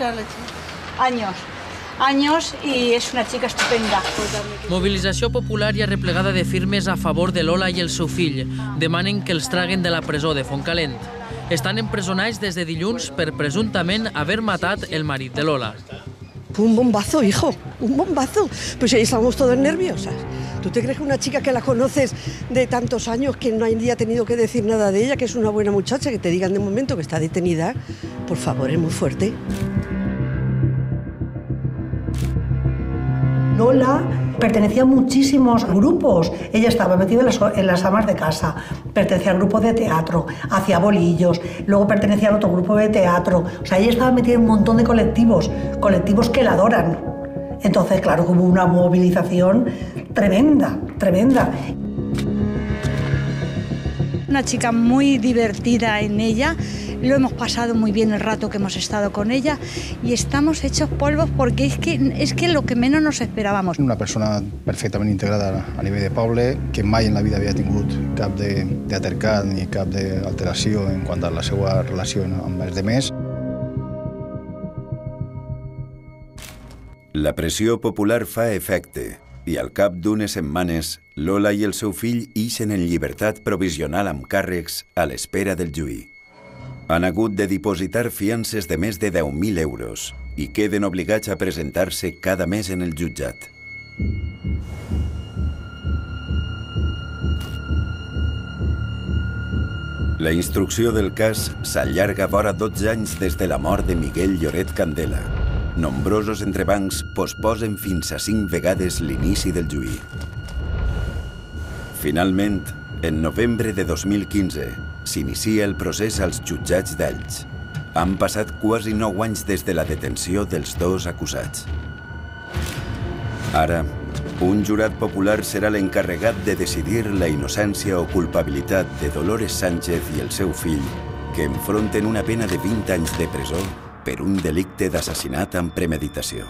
Años. Años i és una xica estupenda. Mobilització popular i arreplegada de firmes a favor de Lola i el seu fill. Demanen que els traguen de la presó de Fontcalent. Estan empresonats des de dilluns per presumptament haver matat el marit de Lola. Un bombazo, hijo, un bombazo. Pues ahí estamos todos nerviosas. ¿Tú te crees que una chica que la conoces de tantos años, que no haya tenido que decir nada de ella, que es una buena muchacha, que te digan de momento que está detenida? Por favor, es muy fuerte. Lola pertenecía a muchísimos grupos. Ella estaba metida en las, en las, amas de casa, pertenecía al grupo de teatro, hacía bolillos, luego pertenecía al otro grupo de teatro. O sea, ella estaba metida en un montón de colectivos, colectivos que la adoran. Entonces, claro, hubo una movilización tremenda, tremenda. Una chica muy divertida en ella, lo hemos pasado muy bien el rato que hemos estado con ella y estamos hechos polvos porque es que, es que lo que menos nos esperábamos. Una persona perfectament integrada a nivell de poble, que mai en la vida havia tingut cap d'atercat ni cap d'alteració en quant a la seva relació amb els demés. La pressió popular fa efecte i al cap d'unes setmanes Lola i el seu fill ixen en llibertat provisional amb càrrecs a l'espera del juí. Han hagut de dipositar fiances de més de 10.000 euros i queden obligats a presentar-se cada mes en el jutjat. La instrucció del cas s'allarga vora 12 anys des de la mort de Miguel Lloret Candela, nombrosos entrebancs posposen fins a cinc vegades l'inici del juí. Finalment, en novembre de 2015, s'inicia el procés als jutjats d'Ells. Han passat quasi 9 anys des de la detenció dels dos acusats. Ara, un jurat popular serà l'encarregat de decidir la innocència o culpabilitat de Dolores Sánchez i el seu fill, que enfronten una pena de 20 anys de presó per un delicte d'assassinat amb premeditació.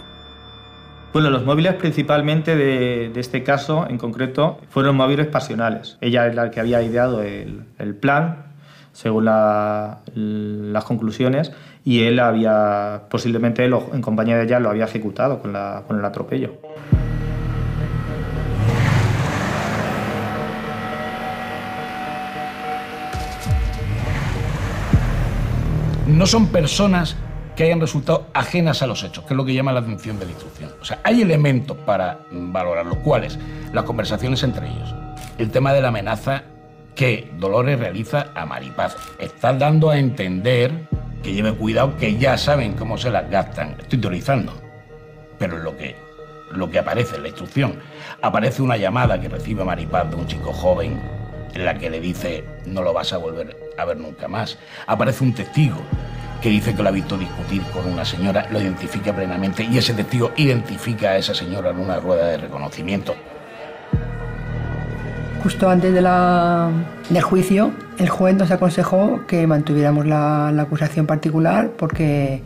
Bueno, los móviles principalmente de, de, este caso en concreto fueron móviles pasionales. Ella es la que había ideado el, el plan, según la, las conclusiones, y él había, posiblemente él, en compañía de ella, lo había ejecutado con, con el atropello. No son personas que hayan resultado ajenas a los hechos, que es lo que llama la atención de la instrucción. O sea, hay elementos para valorar los cuales las conversaciones entre ellos, el tema de la amenaza que Dolores realiza a Maripaz. Está dando a entender que lleve cuidado, que ya saben cómo se las gastan. Estoy teorizando. Pero lo que, lo que aparece en la instrucción, aparece una llamada que recibe Maripaz de un chico joven en la que le dice no lo vas a volver a ver nunca más. Aparece un testigo que dice que lo ha visto discutir con una señora, lo identifica plenamente y ese testigo identifica a esa señora en una rueda de reconocimiento. Justo antes del juicio, el juez nos aconsejó que mantuviéramos la, acusación particular porque,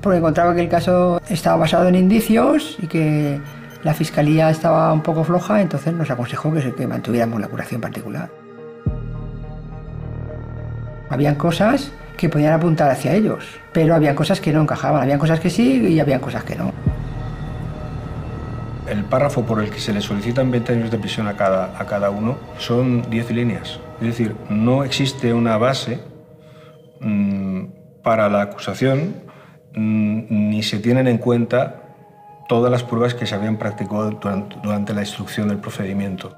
porque encontraba que el caso estaba basado en indicios y que la fiscalía estaba un poco floja, entonces nos aconsejó que, que mantuviéramos la acusación particular. Habían cosas que podían apuntar hacia ellos, pero había cosas que no encajaban, habían cosas que sí y había cosas que no. El párrafo por el que se le solicitan 20 años de prisión a cada, a cada uno son 10 líneas. Es decir, no existe una base mmm, para la acusación mmm, ni se tienen en cuenta todas las pruebas que se habían practicado durante la instrucción del procedimiento.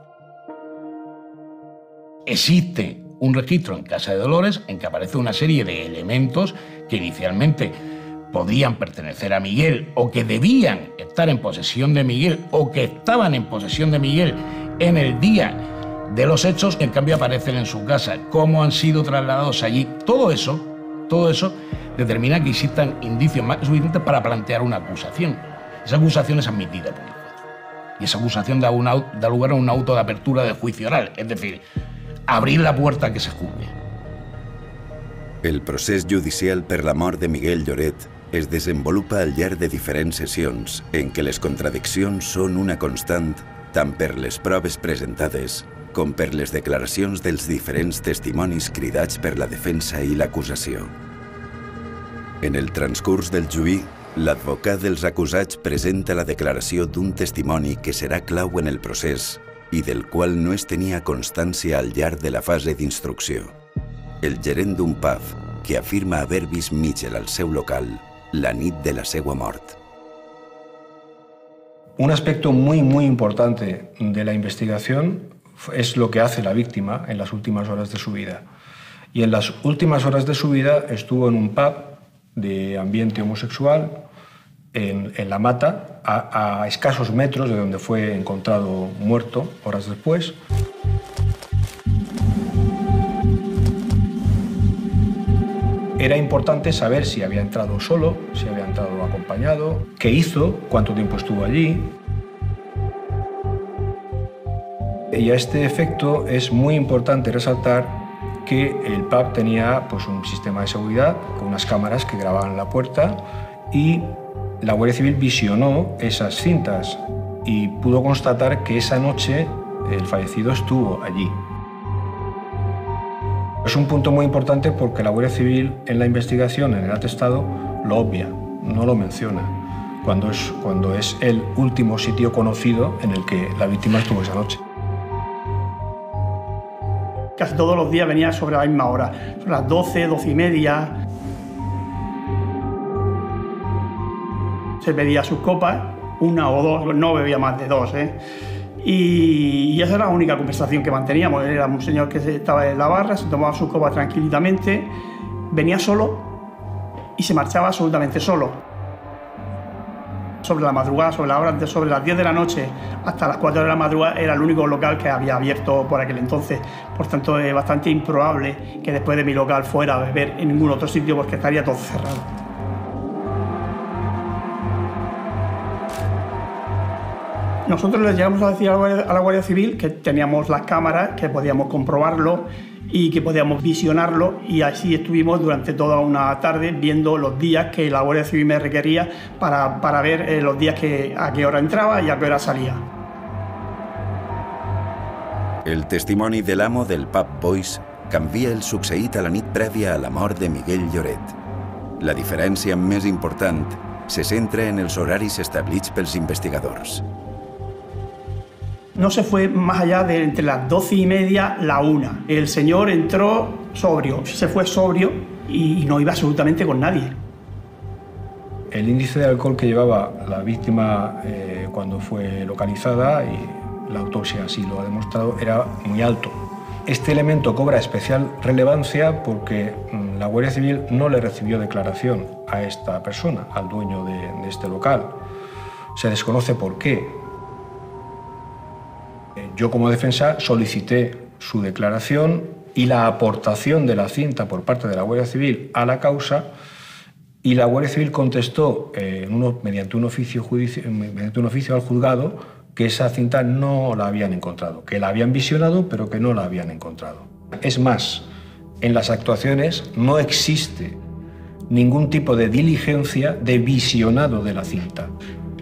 Existe un registro en Casa de Dolores en que aparece una serie de elementos que inicialmente podían pertenecer a Miguel o que debían estar en posesión de Miguel o que estaban en posesión de Miguel en el día de los hechos, en cambio aparecen en su casa, cómo han sido trasladados allí. Todo eso, todo eso determina que existan indicios más suficientes para plantear una acusación. Esa acusación es admitida por el juez. Y esa acusación da, una, da lugar a un auto de apertura de juicio oral, es decir, abrir la puerta que se juzgue. El procés judicial per la mort de Miguel Lloret es desenvolupa al llarg de diferents sessions en què les contradiccions són una constant tant per les proves presentades com per les declaracions dels diferents testimonis cridats per la defensa i l'acusació. En el transcurs del juí, l'advocat dels acusats presenta la declaració d'un testimoni que serà clau en el procés i del qual no es tenia constància al llarg de la fase d'instrucció. El gerent d'un pub que afirma haver vist Mitchell al seu local la nit de la seva mort. Un aspecto muy, muy importante de la investigación es lo que hace la víctima en las últimas horas de su vida. Y en las últimas horas de su vida estuvo en un pub de ambiente homosexual en, La Mata, a escasos metros de donde fue encontrado muerto horas después. Era importante saber si había entrado solo, si había entrado acompañado, qué hizo, cuánto tiempo estuvo allí. Y a este efecto es muy importante resaltar que el pub tenía pues, un sistema de seguridad con unas cámaras que grababan la puerta y la Guardia Civil visionó esas cintas y pudo constatar que esa noche el fallecido estuvo allí. Es un punto muy importante porque la Guardia Civil en la investigación, en el atestado, lo obvia, no lo menciona, cuando es, cuando es el último sitio conocido en el que la víctima estuvo esa noche. Casi todos los días venía sobre la misma hora, sobre las 12, 12 y media. Se pedía sus copas, una o dos, no bebía más de dos, ¿eh? Y, esa era la única conversación que manteníamos. Era un señor que estaba en la barra, se tomaba su copa tranquilamente, venía solo y se marchaba absolutamente solo. Sobre la madrugada, sobre, sobre las 10 de la noche hasta las 4 de la madrugada era el único local que había abierto por aquel entonces. Por tanto, es bastante improbable que después de mi local fuera a beber en ningún otro sitio porque estaría todo cerrado. Nosotros les llegamos a decir a la Guardia Civil que teníamos las cámaras, que podíamos comprobarlo y que podíamos visionarlo y así estuvimos durante toda una tarde viendo los días que la Guardia Civil me requería para, para ver eh, los días que, a qué hora entraba y a qué hora salía. El testimoni de l'amo del pub Boys canvia el succeït a la nit prèvia a la mort de Miguel Lloret. La diferència més important se centra en els horaris establits pels investigadors. No se fue más allá de entre las doce y media, la una. El señor entró sobrio, se fue sobrio y no iba absolutamente con nadie. El índice de alcohol que llevaba la víctima eh, cuando fue localizada, y la autopsia así lo ha demostrado, era muy alto. Este elemento cobra especial relevancia porque mm, la Guardia Civil no le recibió declaración a esta persona, al dueño de, de este local. Se desconoce por qué. Eh, Yo como defensa solicité su declaración y la aportación de la cinta por parte de la Guardia Civil a la causa y la Guardia Civil contestó eh, mediante, un oficio judici- mediante un oficio al juzgado que esa cinta no la habían encontrado, que la habían visionado pero que no la habían encontrado. Es más, en las actuaciones no existe ningún tipo de diligencia de visionado de la cinta,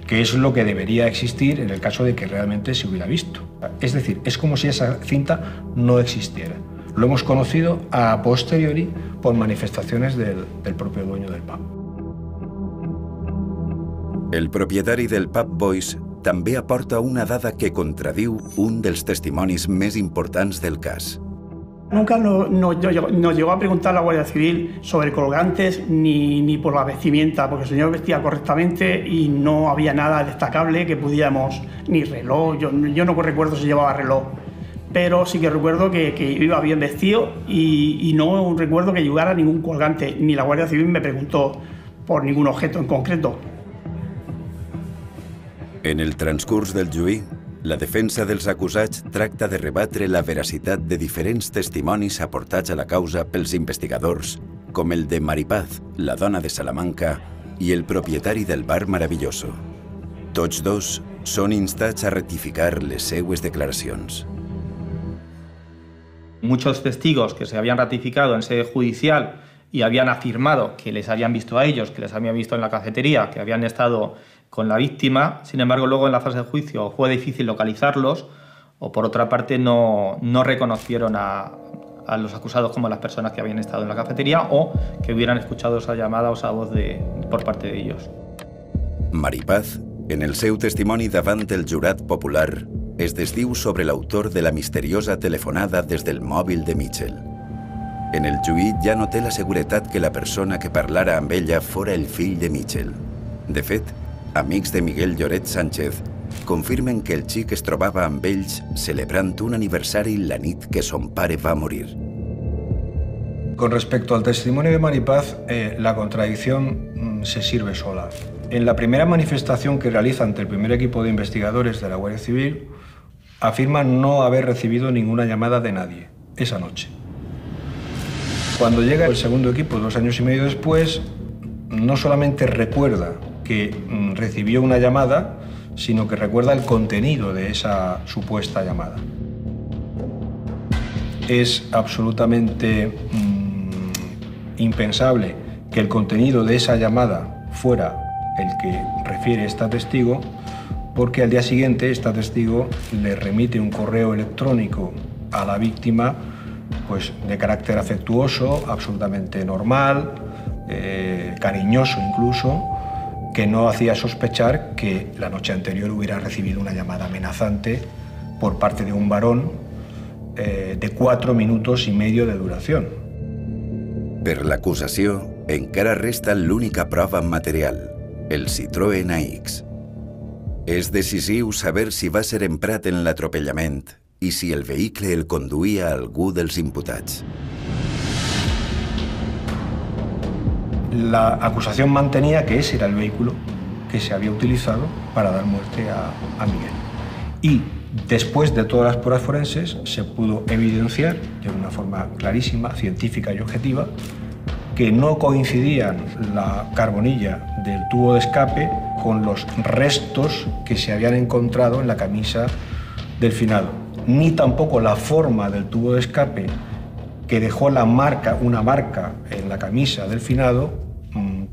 que es lo que debería existir en el caso de que realmente se hubiera visto. Es decir, es como si esa cinta no existiera. Lo hemos conocido a posteriori por manifestaciones del, del propio dueño del pub. El propietari del pub Boys també aporta una dada que contradiu un dels testimonis més importants del cas. Nunca nos, llegó- a preguntar la Guardia Civil sobre colgantes ni, por la vestimenta, porque el señor vestía correctamente y no había nada destacable que pudiéramos, ni reloj, yo, no recuerdo si llevaba reloj, pero sí que recuerdo que, iba bien vestido y, y no recuerdo que llevara ningún colgante, ni la Guardia Civil me preguntó por ningún objeto en concreto. En el transcurs del juí, la defensa dels acusats tracta de rebatre la veracitat de diferents testimonis aportats a la causa pels investigadors, com el de Maripaz, la dona de Salamanca, i el propietari del bar Maravilloso. Tots dos són instats a rectificar les seues declaracions. Muchos testigos que se habían ratificado en sede judicial y habían afirmado que les habían visto a ellos, que les habían visto en la cafetería, que habían estado con la víctima. Sin embargo, luego en la fase de juicio fue difícil localizarlos o por otra parte no, no reconocieron a, a los acusados como las personas que habían estado en la cafetería o que hubieran escuchado esa llamada o esa voz de, por parte de ellos. Maripaz, en el seu testimoni davant el jurat popular, es desdiu sobre l'autor de la misteriosa telefonada des del mòbil de Mitchell. En el juí ja no té la seguretat que la persona que parlara amb ella fora el fill de Mitchell. De fet, amics de Miguel Lloret Sánchez confirmen que el xic es trobava amb ells celebrant un aniversari la nit que son pare va morir. Con respecto al testimonio de Maripaz, eh, la contradicción mm, se sirve sola. En la primera manifestación que realiza ante el primer equipo de investigadores de la Guardia Civil, afirma no haber recibido ninguna llamada de nadie esa noche. Cuando llega el segundo equipo, dos años y medio después, no solamente recuerda mm, recibió una llamada, sino que recuerda el contenido de esa supuesta llamada. Es absolutamente mm, impensable que el contenido de esa llamada fuera el que refiere esta testigo, porque al día siguiente esta testigo le remite un correo electrónico a la víctima pues, de carácter afectuoso, absolutamente normal, eh, cariñoso incluso, que no hacía sospechar que la noche anterior hubiera recibido una llamada amenazante por parte de un varón eh, de cuatro minutos y medio de duración. Per l'acusació, encara resta l'única prova material, el Citroën AX. És decisiu saber si va ser emprat en l'atropellament i si el vehicle el conduïa algú dels imputats. La acusación mantenía que ese era el vehículo que se había utilizado para dar muerte a, Miguel. Y después de todas las pruebas forenses se pudo evidenciar de una forma clarísima, científica y objetiva que no coincidían la carbonilla del tubo de escape con los restos que se habían encontrado en la camisa del finado, ni tampoco la forma del tubo de escape que dejó una marca en la camisa del finado,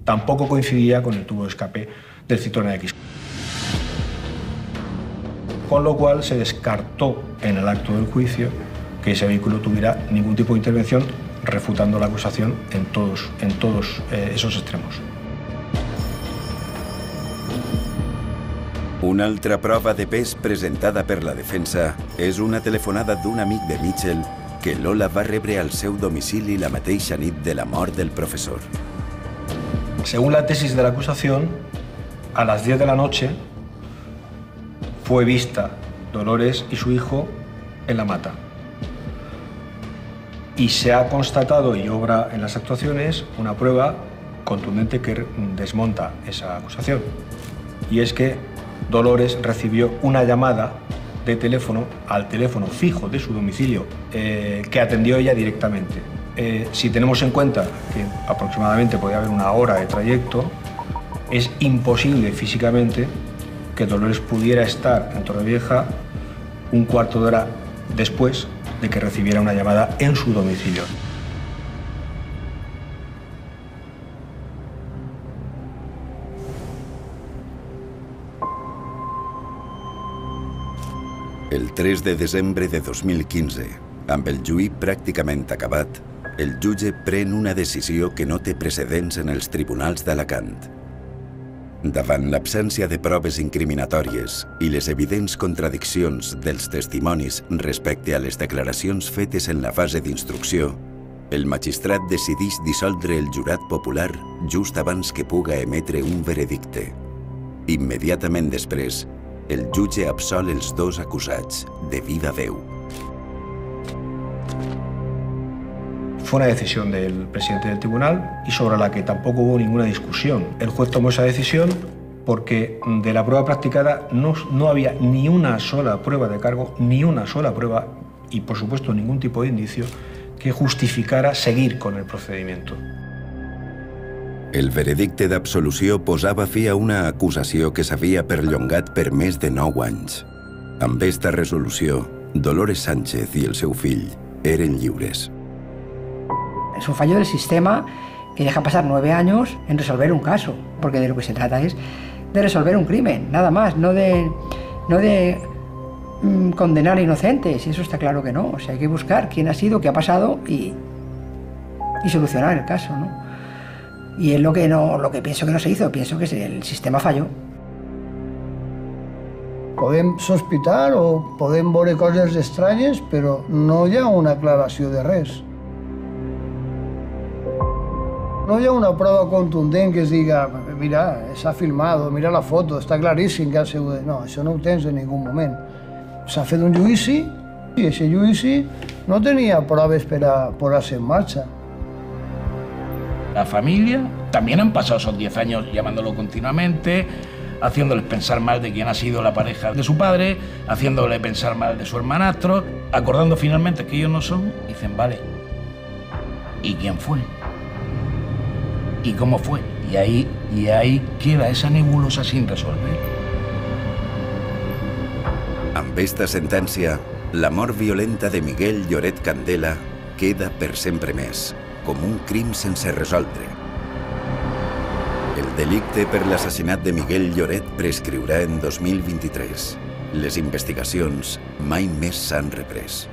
tampoco coincidía con el tubo de escape del Citroën X. Con lo cual se descartó en el acto del juicio que ese vehículo tuviera ningún tipo de intervención refutando la acusación en todos, en todos eh, esos extremos. Una altra prova de pes presentada per la defensa és una telefonada d'un amic de Mitchell que Lola va rebre al seu domicili la mateixa nit de la mort del profesor. Según la tesis de la acusación, a las 10 de la noche fue vista Dolores y su hijo en la mata. Y se ha constatado y obra en las actuaciones una prueba contundente que desmonta esa acusación. Y es que Dolores recibió una llamada de teléfono al teléfono fijo de su domicilio eh, que atendió ella directamente. Eh, si tenemos en cuenta que aproximadamente podía haber una hora de trayecto, es imposible físicamente que Dolores pudiera estar en Torrevieja un cuarto de hora después de que recibiera una llamada en su domicilio. El 3 de desembre de 2015, amb el juí acabat, el jutge pren una decisió que no té precedents en els tribunals d'Alacant. Davant l'absència de proves incriminatòries i les evidents contradiccions dels testimonis respecte a les declaracions fetes en la fase d'instrucció, el magistrat decideix dissoldre el jurat popular just abans que puga emetre un veredicte. Immediatament després, el jutge absol els dos acusats de viva veu. Fue una decisión del presidente del tribunal y sobre la que tampoco hubo ninguna discusión. El juez tomó esa decisión porque de la prueba practicada no, no había ni una sola prueba de cargo, ni una sola prueba y por supuesto ningún tipo de indicio que justificara seguir con el procedimiento. El veredicte d'absolució posava fi a una acusació que s'havia perllongat per més de 9 anys. Amb esta resolució, Dolores Sánchez i el seu fill eren lliures. Es un fallo del sistema que deja pasar nueve años en resolver un caso, porque de lo que se trata es de resolver un crimen, nada más, no de, no de mm, condenar a inocentes, y eso está claro que no. O sea, hay que buscar quién ha sido, qué ha pasado y, y solucionar el caso, ¿no? Y es lo que, no, lo que pienso que no se hizo, pienso que el sistema falló. Podem sospitar o podem veure coses estranyes, no hi ha una aclaració de res. No hi ha una prova contundent que diga mira, s'ha filmat, mira la foto, està claríssim que ha sigut... No, això no ho tens en ningú moment. S'ha fet un judici i aquest judici no tenia proves per a posar-se en. La familia también han pasado esos 10 años llamándolo continuamente, haciéndoles pensar mal de quién ha sido la pareja de su padre, haciéndole pensar mal de su hermanastro, acordando finalmente que ellos no son, dicen, vale, ¿y quién fue? ¿Y cómo fue? Y ahí, y ahí queda esa nebulosa sin resolver. Amb esta sentència, la mort violenta de Miguel Lloret Candela queda per sempre més, com un crim sense resoldre. El delicte per l'assassinat de Miguel Lloret prescriurà en 2023. Les investigacions mai més s'han reprès.